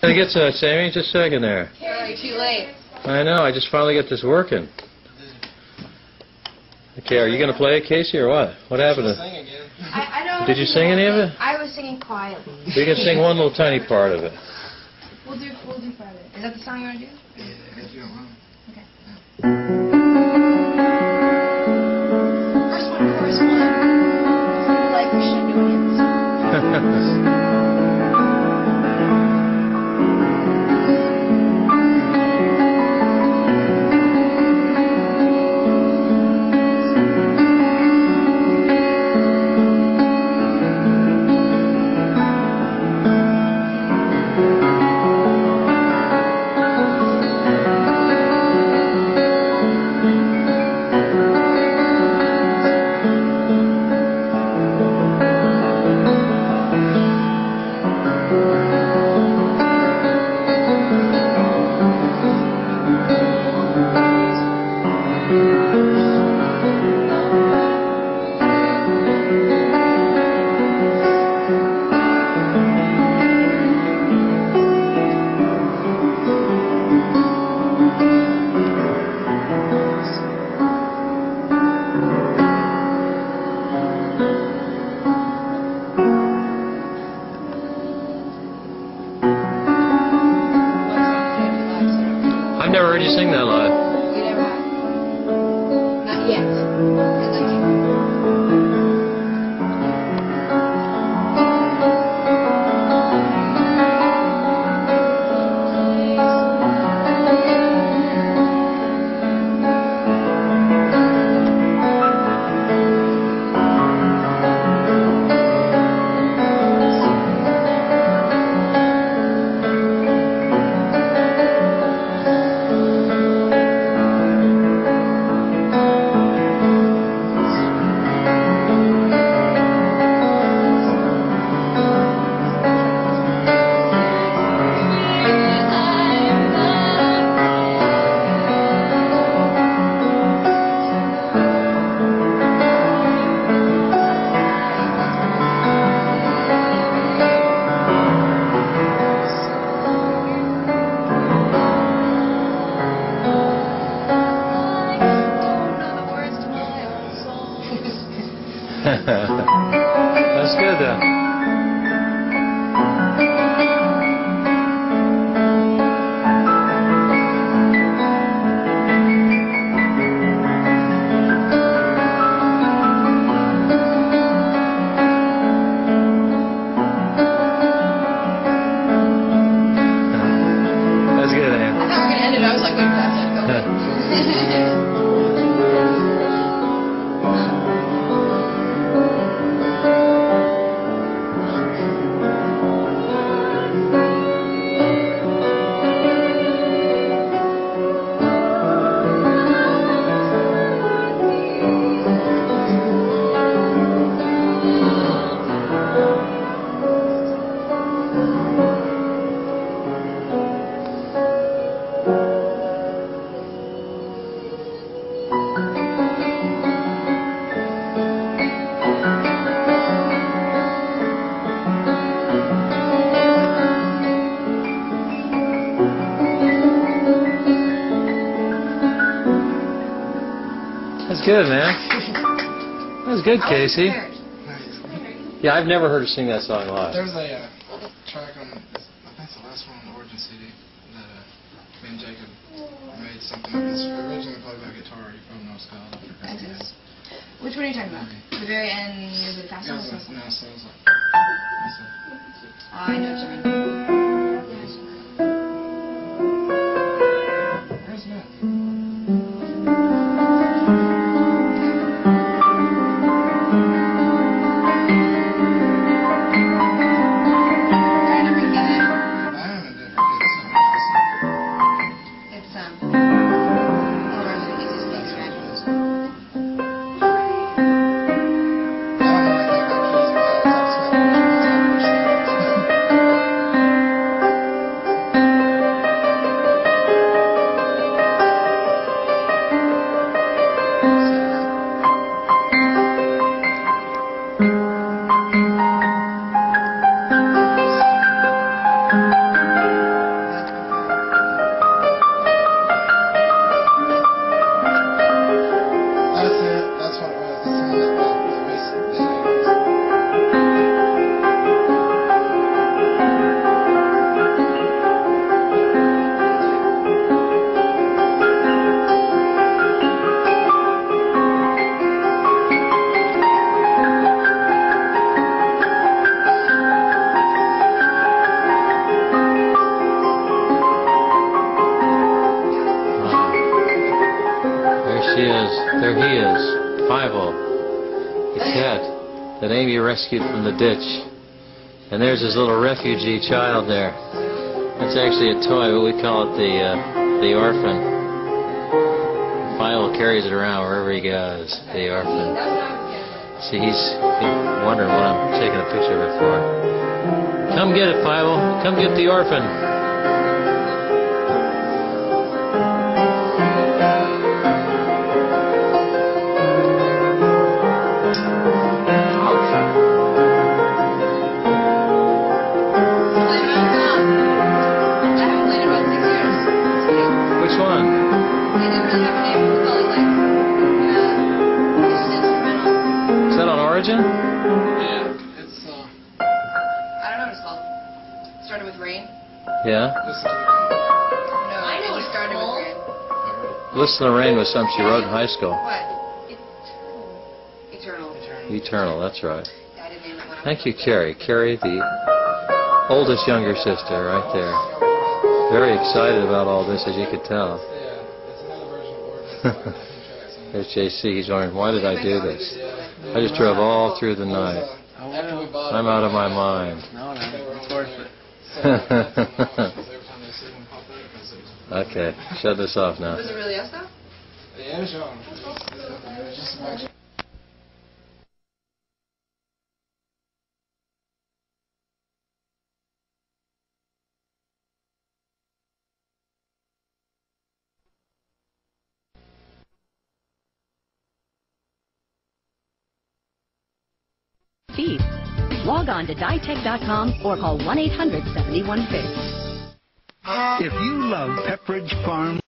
Gotta get to Sammy, just a second there. Sorry, too late. I know, I just finally got this working. Okay, are you gonna play it, Casey, or what? What happened to... I, I don't. Did you sing any of it? I was singing quietly. We can sing one little tiny part of it. We'll do. We'll do part of it. Is that the song you want to do? Okay. First yet. That's it. That's good, man. That's good, Casey. prepared. Yeah, I've never heard her sing that song live. There's a uh, track on, I think it's the last one on the Origin CD that uh, me and Jacob made something of. It's originally played by guitar. You probably know Scott. I forgot That the is. name. Which one are you talking about? The very end near the Yeah, castle? it's or something? no, so it's like, it's like- I know what you mean. That Amy rescued from the ditch. And there's his little refugee child there. That's actually a toy, but we call it the uh, the orphan. Philo carries it around wherever he goes. The orphan. See, he's wondering what I'm taking a picture of it for. Come get it, Philo. Come get the orphan. Origin? Yeah, it's uh, I don't know what it's called. Started with rain. Yeah. listen to the No, I know it started with rain. Listen to Rain was something she wrote in high school. What? Eternal. Eternal. Eternal, that's right. Yeah, I didn't name it when I Thank you, Carrie. Carrie, the oldest younger sister, right there. Very excited about all this, as you could tell. Yeah, it's another version of Ordinance. but I think tracks on it. There's JC. He's wondering, why did I do this? I just drove all through the night. After we bought I'm out of my mind. No, they no, were it's only worth it. seven bucks an hour, 'cause every time they see one pop up, 'cause it was- Okay, shut this off now. Feed. Log on to ditech.com or call 1 800 71 If you love Pepperidge Farm